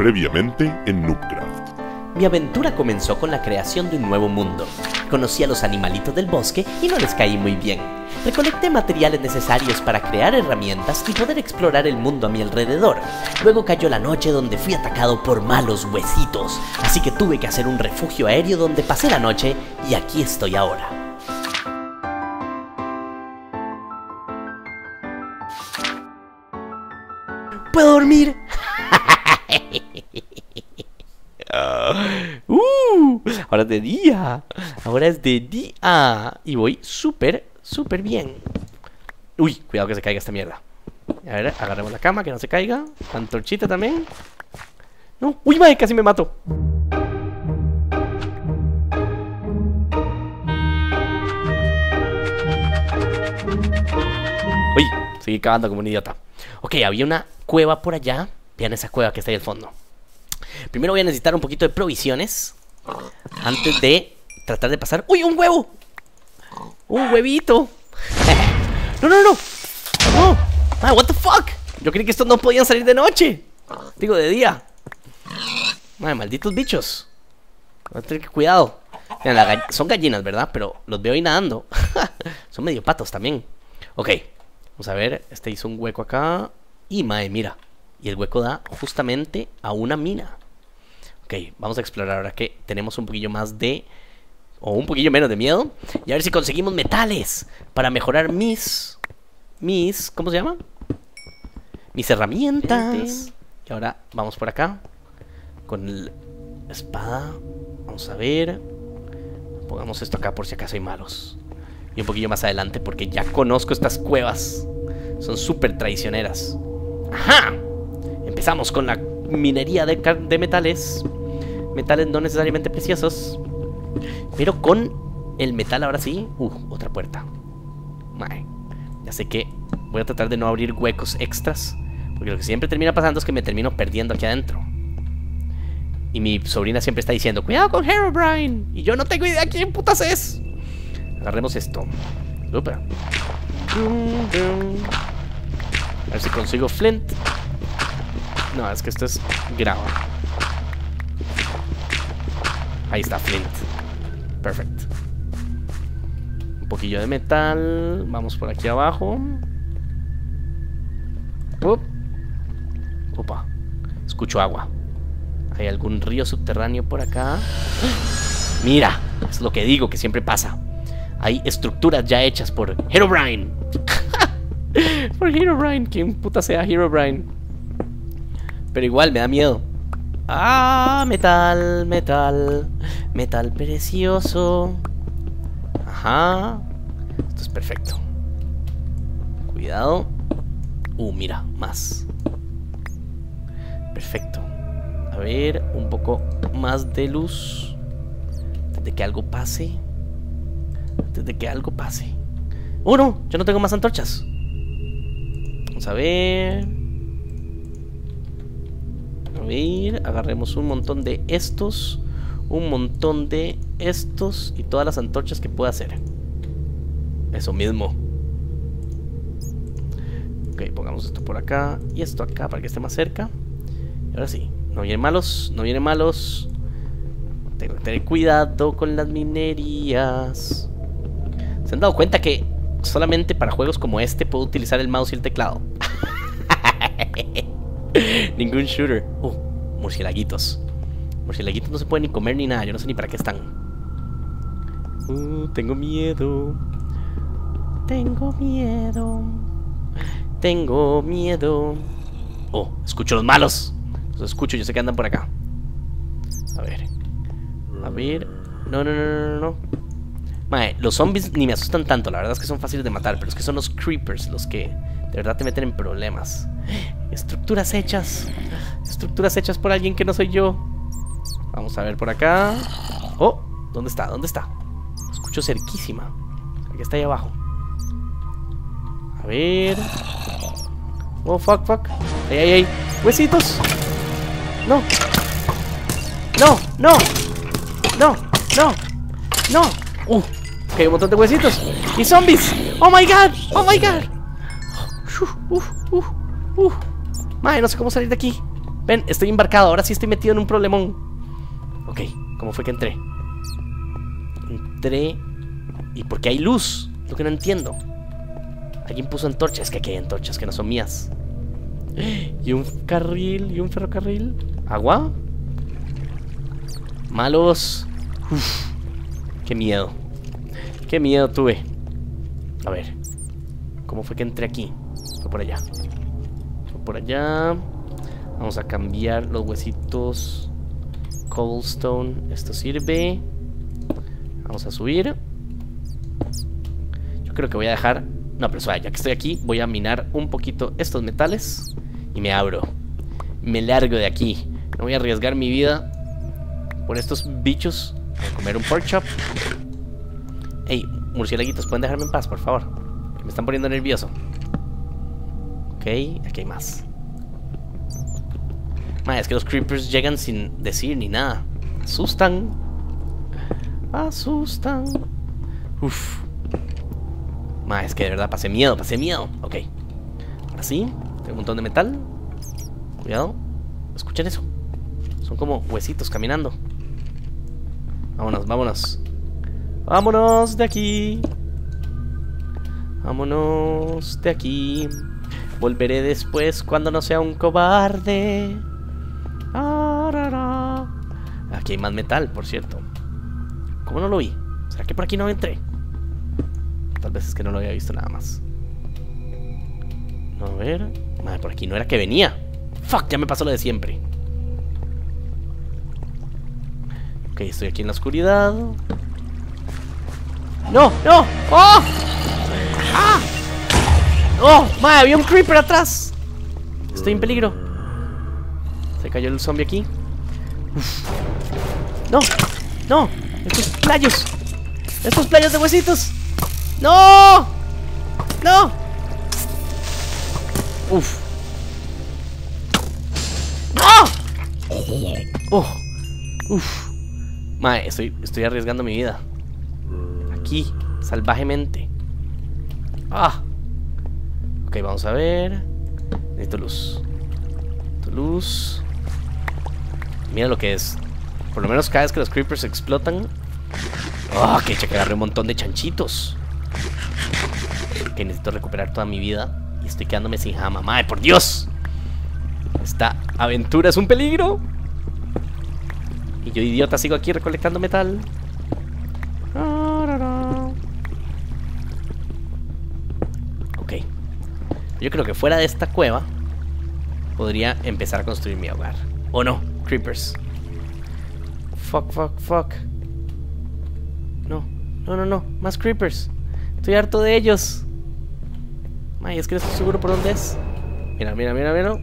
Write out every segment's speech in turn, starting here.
Previamente en Noobcraft. Mi aventura comenzó con la creación de un nuevo mundo. Conocí a los animalitos del bosque y no les caí muy bien. Recolecté materiales necesarios para crear herramientas y poder explorar el mundo a mi alrededor. Luego cayó la noche donde fui atacado por malos huesitos, así que tuve que hacer un refugio aéreo donde pasé la noche y aquí estoy ahora. ¿Puedo dormir? Uh, ahora es de día. Ahora es de día. Y voy súper, súper bien. Uy, cuidado que se caiga esta mierda. A ver, agarremos la cama, que no se caiga. Antorchita también. No, uy, madre, casi me mato. Uy, seguí cavando como un idiota. Ok, había una cueva por allá. Vean esa cueva que está ahí al fondo. Primero voy a necesitar un poquito de provisiones. Antes de tratar de pasar. ¡Uy, un huevo! ¡Un huevito! ¡No, no, no! ¡No! Ah, what the fuck! Yo creí que estos no podían salir de noche. Digo, de día. Madre, malditos bichos. Voy a tener que cuidado. son gallinas, ¿verdad? Pero los veo ahí nadando. son medio patos también. Ok. Vamos a ver. Este hizo un hueco acá. Y, madre, mira. Y el hueco da justamente a una mina. Ok, vamos a explorar ahora que tenemos un poquillo más de... O un poquillo menos de miedo. Y a ver si conseguimos metales. Para mejorar mis... Mis... ¿Cómo se llama? Mis herramientas. Y ahora vamos por acá. Con la espada. Vamos a ver. Pongamos esto acá por si acaso hay malos. Y un poquillo más adelante porque ya conozco estas cuevas. Son súper traicioneras. ¡Ajá! Empezamos con la minería de, de, metales. Metales no necesariamente preciosos. Pero con el metal ahora sí. Uh, otra puerta. ya sé que voy a tratar de no abrir huecos extras. Porque lo que siempre termina pasando es que me termino perdiendo aquí adentro. Y mi sobrina siempre está diciendo, cuidado con Herobrine. Y yo no tengo idea quién putas es. Agarremos esto. Super. A ver si consigo Flint. No, es que esto es grava. Ahí está, Flint. Perfecto. Un poquillo de metal. Vamos por aquí abajo. Opa. Escucho agua. ¿Hay algún río subterráneo por acá? Mira, es lo que digo que siempre pasa. Hay estructuras ya hechas por Herobrine. por Herobrine. ¿Quién puta sea Herobrine? Pero igual me da miedo. Ah, metal, metal. Metal precioso. Ajá. Esto es perfecto. Cuidado. Uh, mira, más. Perfecto. A ver, un poco más de luz. Antes de que algo pase. Antes de que algo pase. Oh, no, yo no tengo más antorchas. Vamos a ver. Ver, agarremos un montón de estos, un montón de estos y todas las antorchas que pueda hacer. Eso mismo. Ok, pongamos esto por acá y esto acá para que esté más cerca. Y ahora sí, no vienen malos, no vienen malos. Tengo que tener cuidado con las minerías. ¿Se han dado cuenta que solamente para juegos como este puedo utilizar el mouse y el teclado? Ningún shooter. Uh, murcielaguitos. Murcielaguitos no se pueden ni comer ni nada. Yo no sé ni para qué están. Uh, tengo miedo. Tengo miedo. Tengo miedo. Oh, escucho los malos. Los escucho, yo sé que andan por acá. A ver. A ver. No, no, no, no, no. Mae, los zombies ni me asustan tanto. La verdad es que son fáciles de matar. Pero es que son los creepers los que de verdad te meten en problemas. Estructuras hechas. Estructuras hechas por alguien que no soy yo. Vamos a ver por acá. Oh, ¿dónde está? ¿Dónde está? Lo escucho cerquísima. Aquí está ahí abajo. A ver. Oh, fuck, fuck. Ahí, ahí, ahí. Huesitos. No. No, no. No, no. No. Uh, ok, un montón de huesitos. Y zombies. Oh my god. Oh my god. Uh, uh, uh. Madre, no sé cómo salir de aquí. Ven, estoy embarcado. Ahora sí estoy metido en un problemón. Ok, ¿cómo fue que entré? Entré... ¿Y por qué hay luz? Lo que no entiendo. Alguien puso antorchas. Es que aquí hay antorchas que no son mías. Y un carril, y un ferrocarril. ¿Agua? Malos. Uf, qué miedo. Qué miedo tuve. A ver. ¿Cómo fue que entré aquí? Fue por allá. Por allá. Vamos a cambiar los huesitos. Cobblestone. Esto sirve. Vamos a subir. Yo creo que voy a dejar... No, pero suave, ya que estoy aquí, voy a minar un poquito estos metales. Y me abro. Me largo de aquí. No voy a arriesgar mi vida por estos bichos. Voy a comer un pork chop. Ey, murciélaguitos, ¿pueden dejarme en paz, por favor? me están poniendo nervioso. Ok, aquí hay más. es que los creepers llegan sin decir ni nada. Asustan. Asustan. Uf. Ma, es que de verdad pasé miedo, pasé miedo. Ok. Ahora sí. Tengo un montón de metal. Cuidado. Escuchen eso. Son como huesitos caminando. Vámonos, vámonos. Vámonos de aquí. Vámonos de aquí. Volveré después cuando no sea un cobarde. Aquí hay más metal, por cierto. ¿Cómo no lo vi? ¿Será que por aquí no entré? Tal vez es que no lo había visto nada más. A ver. Madre, por aquí no era que venía. Fuck, ya me pasó lo de siempre. Ok, estoy aquí en la oscuridad. ¡No! ¡No! ¡Oh! ¡Oh! ¡Madre! Había un creeper atrás. Estoy en peligro. Se cayó el zombie aquí. ¡No! ¡No! ¡Estos playos! ¡Estos playos de huesitos! ¡No! ¡No! Uf. ¡No! Oh. Uf. Mae, estoy, estoy arriesgando mi vida. Aquí, salvajemente. Ah. Ok, vamos a ver. Necesito luz. Necesito luz. Mira lo que es. Por lo menos cada vez que los creepers explotan. Oh, que que agarré un montón de chanchitos. Que necesito recuperar toda mi vida. Y estoy quedándome sin jama. ¡Madre, por Dios! Esta aventura es un peligro. Y yo, idiota, sigo aquí recolectando metal. Yo creo que fuera de esta cueva podría empezar a construir mi hogar. ¿O no? Creepers. Fuck, fuck, fuck. No, no, no, no. Más creepers. Estoy harto de ellos. Ay, es que no estoy seguro por dónde es. Mira, mira, mira, mira.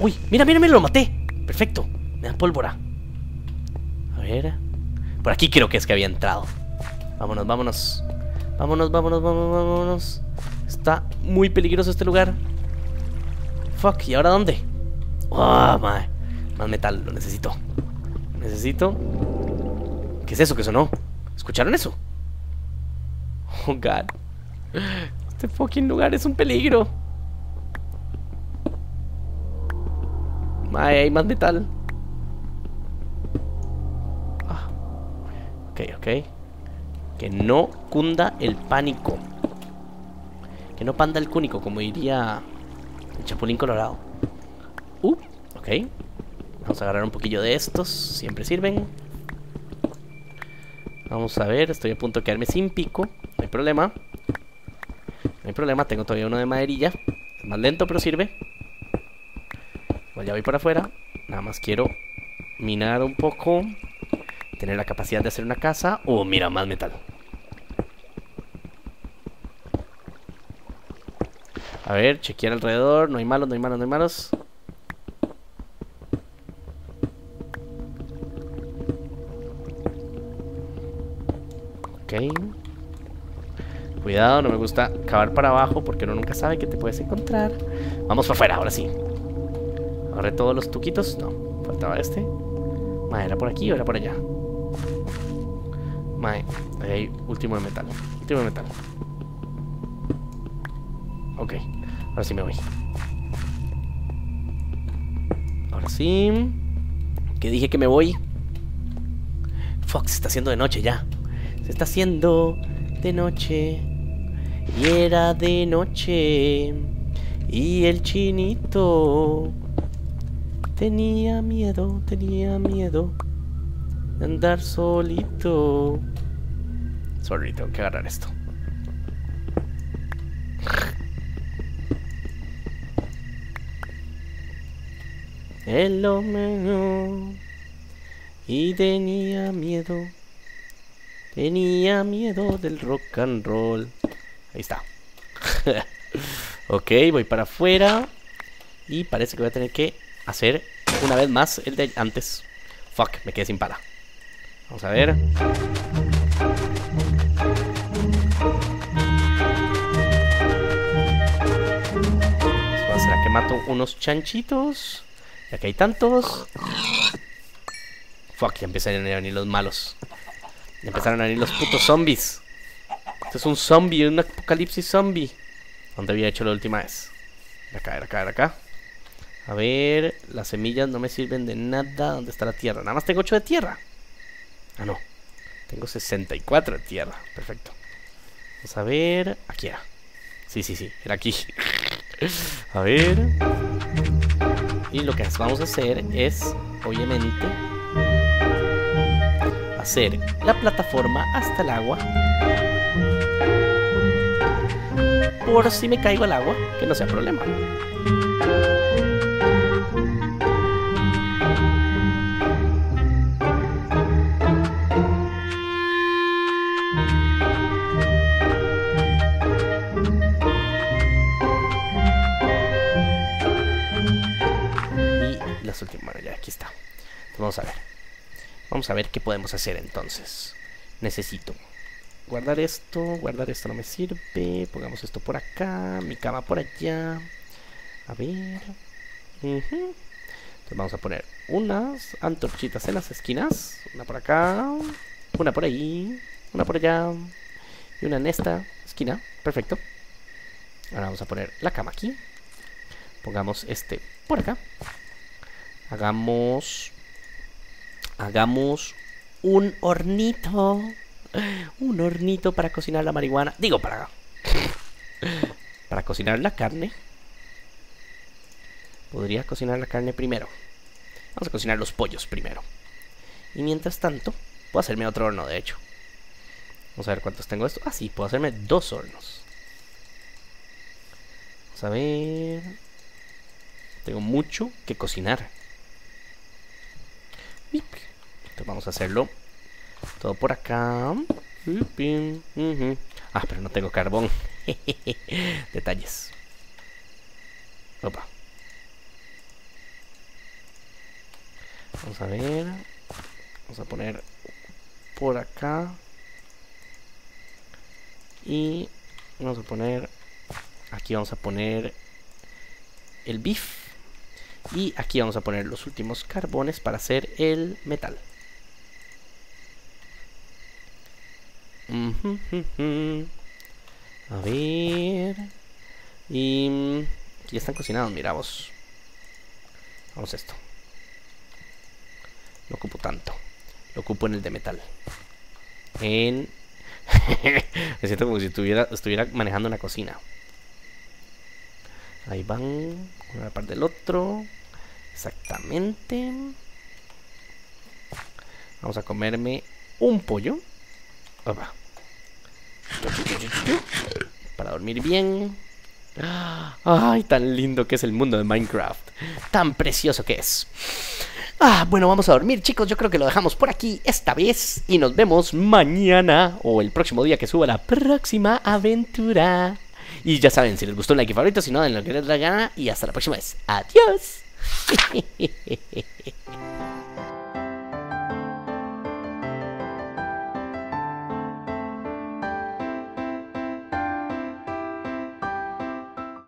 Uy, mira, mira, mira, lo maté. Perfecto. Me da pólvora. A ver. Por aquí creo que es que había entrado. Vámonos, vámonos. Vámonos, vámonos, vámonos, vámonos. Está muy peligroso este lugar. Fuck, ¿y ahora dónde? Oh, Más metal, lo necesito. Necesito. ¿Qué es eso que sonó? ¿Escucharon eso? Oh, God. Este fucking lugar es un peligro. Ay, hay más metal. Ah. Ok, ok. Que no cunda el pánico. Que no panda el cúnico, como diría el Chapulín Colorado. Uh, ok. Vamos a agarrar un poquillo de estos. Siempre sirven. Vamos a ver, estoy a punto de quedarme sin pico. No hay problema. No hay problema, tengo todavía uno de maderilla. Es más lento, pero sirve. Igual ya voy por afuera. Nada más quiero minar un poco. Tener la capacidad de hacer una casa. Oh, mira, más metal. A ver, chequear alrededor. No hay malos, no hay malos, no hay malos. Cuidado, no me gusta cavar para abajo porque uno nunca sabe que te puedes encontrar. Vamos por afuera, ahora sí. Agarré todos los tuquitos. No, faltaba este. Mae, ¿era por aquí o era por allá? Ahí hay último de metal. Último de metal. Ok, ahora sí me voy. Ahora sí. Que dije que me voy. Fox, se está haciendo de noche ya. Se está haciendo de noche. Y era de noche. Y el chinito tenía miedo, tenía miedo de andar solito. Sorry, tengo que agarrar esto. El hombre y tenía miedo. Tenía miedo del rock and roll. Ahí está. ok, voy para afuera. Y parece que voy a tener que hacer una vez más el de antes. Fuck, me quedé sin pala. Vamos a ver. Unos chanchitos? Ya que hay tantos. Fuck, ya empezaron a venir los malos. Ya empezaron a venir los putos zombies. Esto es un zombie, un apocalipsis zombie. ¿Dónde había hecho la última vez? Acá, de acá, de acá. A ver, las semillas no me sirven de nada. ¿Dónde está la tierra? Nada más tengo 8 de tierra. Ah, no. Tengo 64 de tierra. Perfecto. Vamos a ver. Aquí era. Sí, sí, sí. Era aquí. A ver. Y lo que vamos a hacer es, obviamente, hacer la plataforma hasta el agua. Por si me caigo al agua, que no sea problema. Las bueno, ya aquí está. Vamos a ver. Vamos a ver qué podemos hacer entonces. Necesito guardar esto, guardar esto no me sirve. Pongamos esto por acá, mi cama por allá. A ver. Entonces vamos a poner unas antorchitas en las esquinas. Una por acá, una por ahí, una por allá y una en esta esquina. Perfecto. Ahora vamos a poner la cama aquí. Pongamos este por acá. Hagamos hagamos un hornito. Un hornito para cocinar la marihuana. Digo, para. Para cocinar la carne. Podría cocinar la carne primero. Vamos a cocinar los pollos primero. Y mientras tanto, puedo hacerme otro horno, de hecho. Vamos a ver cuántos tengo esto. Ah, sí, puedo hacerme dos hornos. Vamos a ver. Tengo mucho que cocinar. Vamos a hacerlo todo por acá. Ah, pero no tengo carbón. Detalles. Opa. Vamos a ver. Vamos a poner por acá. Y vamos a poner... Aquí vamos a poner el beef. Y aquí vamos a poner los últimos carbones para hacer el metal. A ver. Y ya están cocinados, mira vos. Vamos a esto. No ocupo tanto. Lo ocupo en el de metal. En. Me siento como si estuviera, estuviera manejando una cocina. Ahí van. Una parte del otro. Exactamente. Vamos a comerme un pollo. Para dormir bien. Ay, tan lindo que es el mundo de Minecraft. Tan precioso que es. Ah, bueno, vamos a dormir, chicos. Yo creo que lo dejamos por aquí esta vez. Y nos vemos mañana o el próximo día que suba la próxima aventura. Y ya saben, si les gustó un like favorito, si no, den lo que les da gana. Y hasta la próxima vez. Adiós.